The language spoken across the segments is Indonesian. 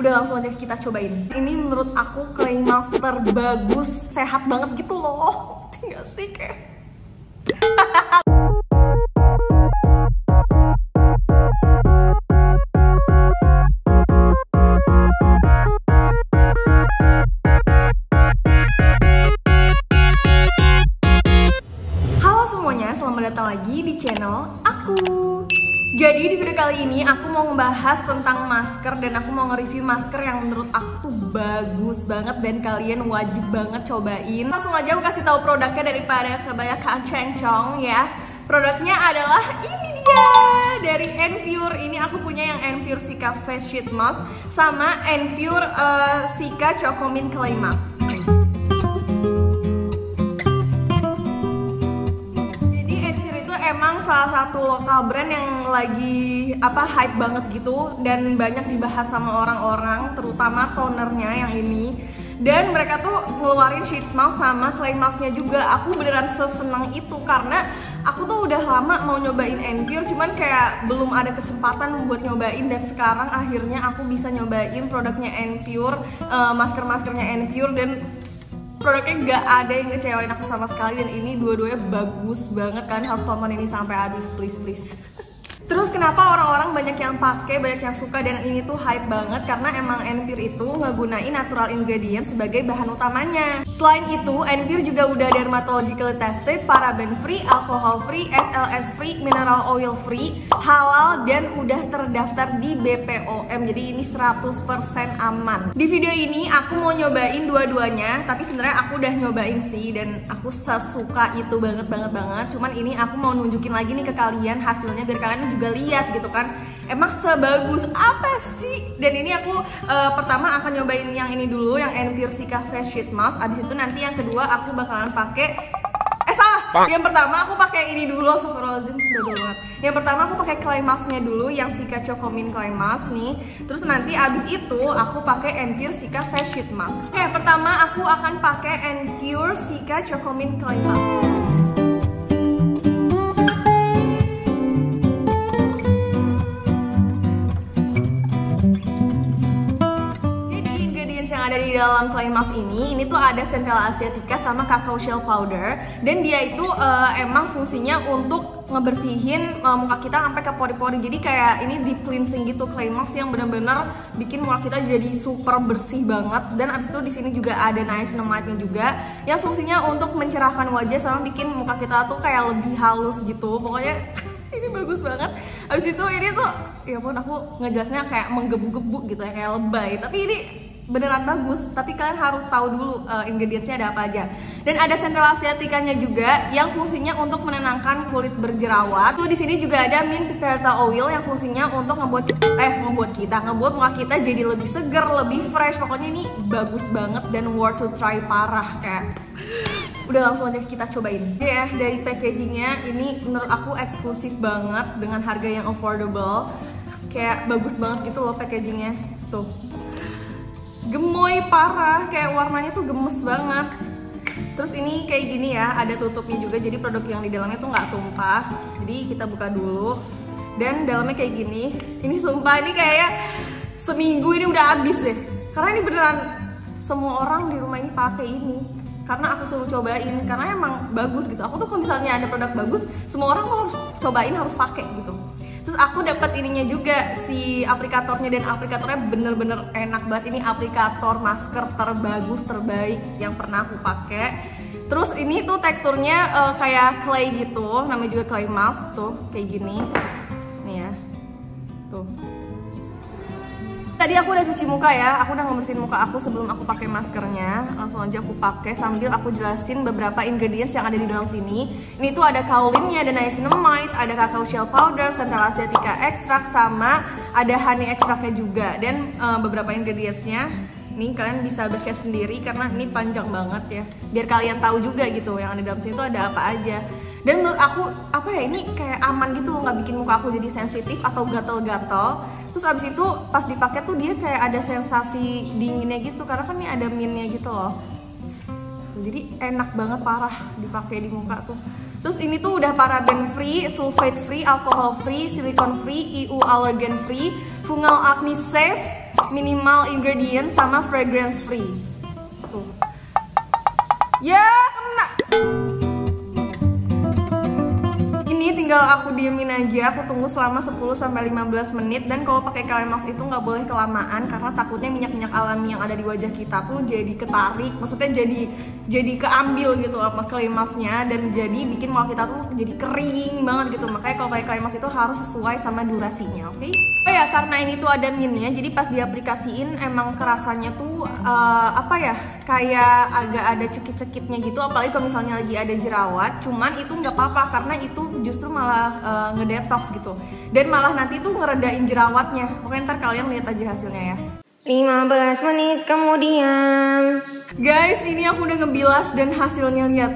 Udah langsung aja kita cobain. Ini menurut aku clay master bagus, sehat banget gitu loh. Tinggal sih kayak. Halo semuanya, selamat datang lagi di channel aku. Jadi di video kali ini aku mau ngebahas tentang masker dan aku mau nge-review masker yang menurut aku tuh bagus banget dan kalian wajib banget cobain. Langsung aja aku kasih tahu produknya daripada kebanyakan cengcong ya. Produknya adalah ini dia dari Enpure. Ini aku punya yang Enpure Sika Face Sheet Mask sama Enpure uh, Sika Chocomin Clay Mask. Salah satu lokal brand yang lagi apa hype banget gitu dan banyak dibahas sama orang-orang, terutama tonernya yang ini. Dan mereka tuh ngeluarin sheet mask sama clay masknya juga. Aku beneran sesenang itu karena aku tuh udah lama mau nyobain Enpure, cuman kayak belum ada kesempatan buat nyobain dan sekarang akhirnya aku bisa nyobain produknya Enpure, eh, masker-maskernya Enpure dan produknya nggak ada yang ngecewain aku sama sekali dan ini dua-duanya bagus banget. Kan harus tonton ini sampai habis please please Terus kenapa orang-orang banyak yang pakai, banyak yang suka dan ini tuh hype banget karena emang Enpure itu ngegunain natural ingredient sebagai bahan utamanya. Selain itu, Enpure juga udah dermatologically tested, paraben free, alcohol free, SLS free, mineral oil free, halal dan udah terdaftar di BPOM. Jadi ini 100% aman. Di video ini aku mau nyobain dua-duanya, tapi sebenarnya aku udah nyobain sih dan aku sesuka itu banget banget banget. Cuman ini aku mau nunjukin lagi nih ke kalian hasilnya biar kalian juga lihat gitu kan. Emang sebagus apa sih? Dan ini aku uh, pertama akan nyobain yang ini dulu, yang Enpure Sika Face Sheet Mask. Abis itu nanti yang kedua aku bakalan pakai Eh salah. Yang pertama aku pakai ini dulu Astagfirullahaladzim udah banget. Yang pertama aku pakai clay masknya dulu yang Sika Chocomin clay mask nih. Terus nanti abis itu aku pakai Enpure Sika Face Sheet Mask. Oke, pertama aku akan pakai Enpure Sika Chocomin clay mask. Dalam clay mask ini, ini tuh ada Central Asiatica sama cacao shell powder dan dia itu uh, emang fungsinya untuk ngebersihin uh, muka kita sampai ke pori-pori. Jadi kayak ini deep cleansing gitu clay mask yang benar-benar bikin muka kita jadi super bersih banget. Dan abis itu di sini juga ada niacinamide-nya juga yang fungsinya untuk mencerahkan wajah sama bikin muka kita tuh kayak lebih halus gitu. Pokoknya ini bagus banget abis itu ini tuh ya pun aku ngejelasinnya kayak menggebu-gebu gitu ya kayak lebay tapi ini beneran bagus tapi kalian harus tahu dulu uh, ingredientsnya ada apa aja. Dan ada Central Asiaticanya juga yang fungsinya untuk menenangkan kulit berjerawat. Tuh di sini juga ada mint piperta oil yang fungsinya untuk ngebuat eh ngebuat kita ngebuat muka kita jadi lebih seger lebih fresh. Pokoknya ini bagus banget dan worth to try parah kayak. Udah langsung aja kita cobain. Ya dari packagingnya ini menurut aku eksklusif banget dengan harga yang affordable. Kayak bagus banget gitu loh packagingnya. Tuh gemoy parah. Kayak warnanya tuh gemes banget. Terus ini kayak gini ya ada tutupnya juga. Jadi produk yang di dalamnya tuh nggak tumpah. Jadi kita buka dulu. Dan dalamnya kayak gini. Ini sumpah ini kayak seminggu ini udah habis deh. Karena ini beneran semua orang di rumah ini pakai ini. Karena aku suruh cobain. Karena emang bagus gitu. Aku tuh kalau misalnya ada produk bagus semua orang harus cobain harus pakai gitu terus aku dapat ininya juga si aplikatornya dan aplikatornya bener-bener enak banget. Ini aplikator masker terbagus terbaik yang pernah aku pakai. Terus ini tuh teksturnya uh, kayak clay gitu namanya juga clay mask tuh kayak gini Tadi aku udah cuci muka ya, aku udah ngebersihin muka aku sebelum aku pakai maskernya. Langsung aja aku pakai sambil aku jelasin beberapa ingredients yang ada di dalam sini. Ini tuh ada kaulinnya, ada niacinamide, ada cacao shell powder, central asiatica extract sama ada honey extractnya juga dan uh, beberapa ingredientsnya nih kalian bisa baca sendiri karena ini panjang banget ya. Biar kalian tahu juga gitu yang ada di dalam sini tuh ada apa aja. Dan menurut aku apa ya ini kayak aman gitu nggak bikin muka aku jadi sensitif atau gatel-gatel terus abis itu pas dipakai tuh dia kayak ada sensasi dinginnya gitu karena kan ini ada mintnya gitu loh. Jadi enak banget parah dipakai di muka tuh. Terus ini tuh udah paraben free, sulfate free, alcohol free, silicon free, EU allergen free, fungal acne safe minimal ingredients sama fragrance free. Tuh. Ya kena tinggal aku diemin aja aku tunggu selama 10 sampai 15 menit. Dan kalau pakai mask itu nggak boleh kelamaan karena takutnya minyak-minyak alami yang ada di wajah kita tuh jadi ketarik maksudnya jadi jadi keambil gitu sama masknya dan jadi bikin muka kita tuh jadi kering banget gitu. Makanya kalau pakai mask itu harus sesuai sama durasinya oke? Okay? oh ya karena ini tuh ada minnya jadi pas diaplikasiin emang kerasanya tuh uh, apa ya kayak agak ada cekit-cekitnya gitu. Apalagi kalau misalnya lagi ada jerawat cuman itu nggak apa-apa karena itu justru malah uh, ngedetox gitu. Dan malah nanti tuh ngeredain jerawatnya. Pokoknya ntar kalian lihat aja hasilnya ya. 15 menit kemudian. Guys ini aku udah ngebilas dan hasilnya lihat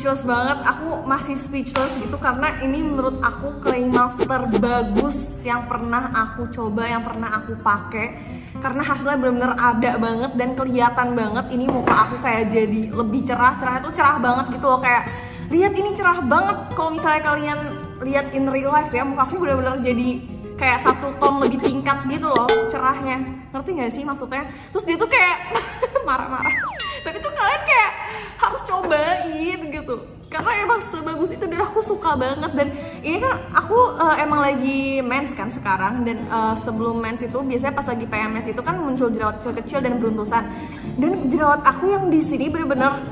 speechless banget. Aku masih speechless gitu karena ini menurut aku clay mask terbagus yang pernah aku coba yang pernah aku pakai. Karena hasilnya benar-benar ada banget dan kelihatan banget. Ini muka aku kayak jadi lebih cerah. Cerah itu cerah banget gitu loh. Kayak lihat ini cerah banget. Kalau misalnya kalian lihat in real life ya muka aku benar-benar jadi kayak satu ton lebih tingkat gitu loh cerahnya. Ngerti gak sih maksudnya? Terus dia tuh kayak marah-marah tapi tuh kalian kayak harus cobain gitu. Karena emang sebagus itu dan aku suka banget. Dan ini kan aku uh, emang lagi mens kan sekarang. Dan uh, sebelum mens itu biasanya pas lagi PMS itu kan muncul jerawat kecil-kecil dan beruntusan. Dan jerawat aku yang di sini bener-bener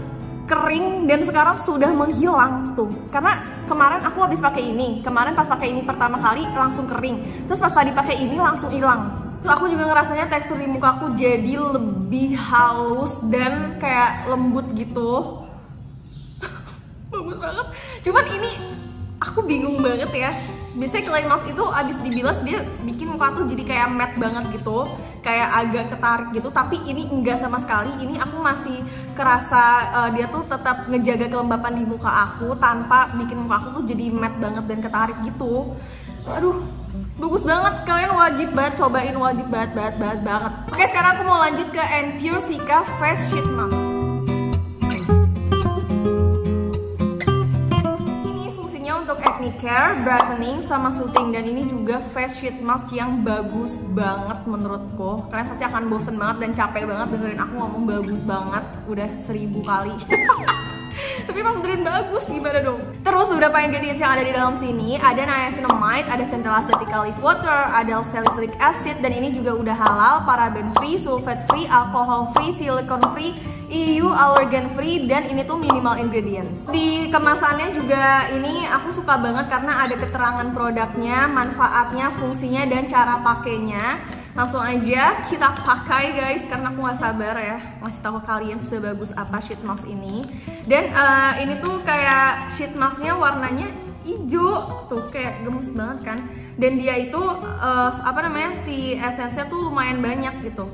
kering dan sekarang sudah menghilang tuh. Karena kemarin aku habis pakai ini. Kemarin pas pakai ini pertama kali langsung kering. Terus pas tadi pakai ini langsung hilang. Terus aku juga ngerasanya tekstur di muka aku jadi lebih halus dan kayak lembut gitu. Bagus banget. Cuman ini aku bingung banget ya. Biasanya clay mask itu abis dibilas dia bikin muka tuh jadi kayak matte banget gitu. Kayak agak ketarik gitu. Tapi ini enggak sama sekali. Ini aku masih kerasa uh, dia tuh tetap ngejaga kelembapan di muka aku tanpa bikin muka aku tuh jadi matte banget dan ketarik gitu. Aduh bagus banget kalian wajib banget cobain wajib banget banget banget banget. Oke sekarang aku mau lanjut ke Pure Sika Fresh Sheet Mask. Acne care, brightening, sama soothing. Dan ini juga face sheet mask yang bagus banget menurutku. Kalian pasti akan bosen banget dan capek banget dengerin aku ngomong bagus banget. Udah seribu kali tapi emang beneran bagus gimana dong terus beberapa ingredients yang ada di dalam sini ada niacinamide ada central olive water ada salicylic acid dan ini juga udah halal paraben free sulfate free alcohol free silicone free EU allergen free dan ini tuh minimal ingredients. Di kemasannya juga ini aku suka banget karena ada keterangan produknya, manfaatnya, fungsinya dan cara pakainya. Langsung aja kita pakai guys karena aku gak sabar ya ngasih tahu kalian sebagus apa sheet mask ini. Dan uh, ini tuh kayak sheet masknya warnanya hijau tuh kayak gemes banget kan. Dan dia itu uh, apa namanya si esensnya tuh lumayan banyak gitu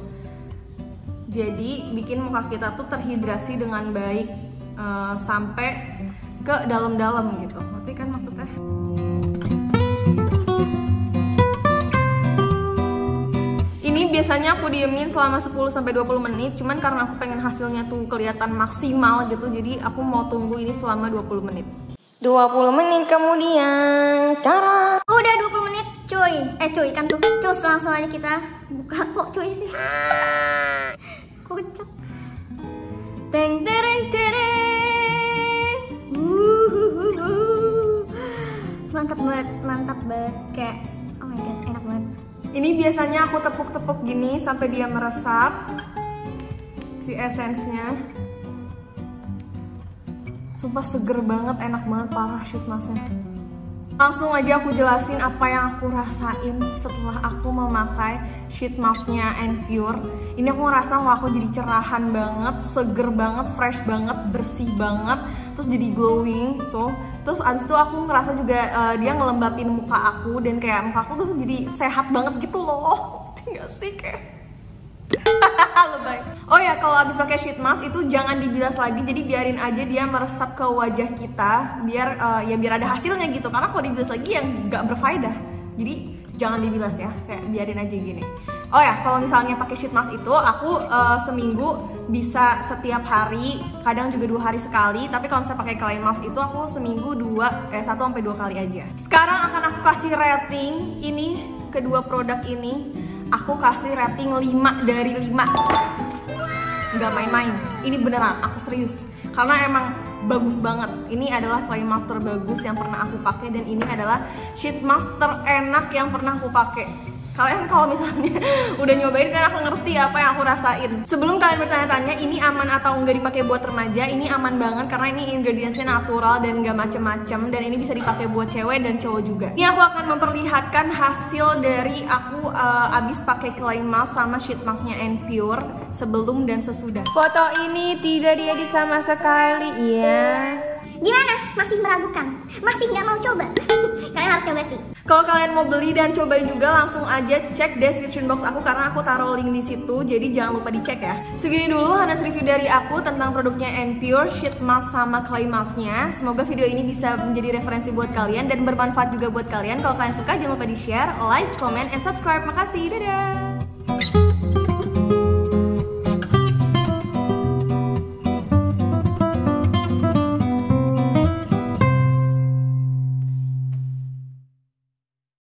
jadi bikin muka kita tuh terhidrasi dengan baik uh, sampai ke dalam-dalam gitu biasanya aku diemin selama 10 sampai 20 menit cuman karena aku pengen hasilnya tuh kelihatan maksimal gitu jadi aku mau tunggu ini selama 20 menit. 20 menit kemudian cara udah 20 menit cuy. Eh cuy kan tuh. Cus langsung aja kita buka kok cuy sih. Kocak. Teng tereng tereng. Mantap banget mantap banget. Kayak ini biasanya aku tepuk-tepuk gini sampai dia meresap si esensnya sumpah seger banget enak banget parah shoot masnya. Langsung aja aku jelasin apa yang aku rasain setelah aku memakai sheet masknya and pure. Ini aku ngerasa muka aku jadi cerahan banget, seger banget, fresh banget, bersih banget Terus jadi glowing tuh Terus abis itu aku ngerasa juga uh, dia ngelembapin muka aku Dan kayak muka aku tuh jadi sehat banget gitu loh Tinggal sih kayak. Oh ya, kalau habis pakai sheet mask itu jangan dibilas lagi, jadi biarin aja dia meresap ke wajah kita, biar uh, ya biar ada hasilnya gitu. Karena kalau dibilas lagi yang nggak berfaedah. Jadi jangan dibilas ya, kayak biarin aja gini. Oh ya, kalau misalnya pakai sheet mask itu aku uh, seminggu bisa setiap hari, kadang juga dua hari sekali. Tapi kalau misalnya pakai clay mask itu aku seminggu dua, eh satu sampai dua kali aja. Sekarang akan aku kasih rating ini kedua produk ini. Aku kasih rating 5 dari 5 Nggak main-main, ini beneran, aku serius Karena emang bagus banget. Ini adalah clay mask terbagus yang pernah aku pakai dan ini adalah sheet mask terenak yang pernah aku pakai kalian kalau misalnya udah nyobain kan aku ngerti apa yang aku rasain sebelum kalian bertanya-tanya ini aman atau enggak dipakai buat remaja ini aman banget karena ini ingredientsnya natural dan enggak macem-macem dan ini bisa dipakai buat cewek dan cowok juga ini aku akan memperlihatkan hasil dari aku uh, abis pakai clay mask sama sheet masknya and pure sebelum dan sesudah foto ini tidak diedit sama sekali ya Gimana? Masih meragukan? Masih nggak mau coba? kalian harus coba sih. Kalau kalian mau beli dan cobain juga langsung aja cek description box aku karena aku taruh link di situ. Jadi jangan lupa dicek ya. Segini dulu Hanas review dari aku tentang produknya Pure Sheet Mask sama Clay Masknya. Semoga video ini bisa menjadi referensi buat kalian dan bermanfaat juga buat kalian. Kalau kalian suka jangan lupa di share, like, comment, and subscribe. Makasih, dadah!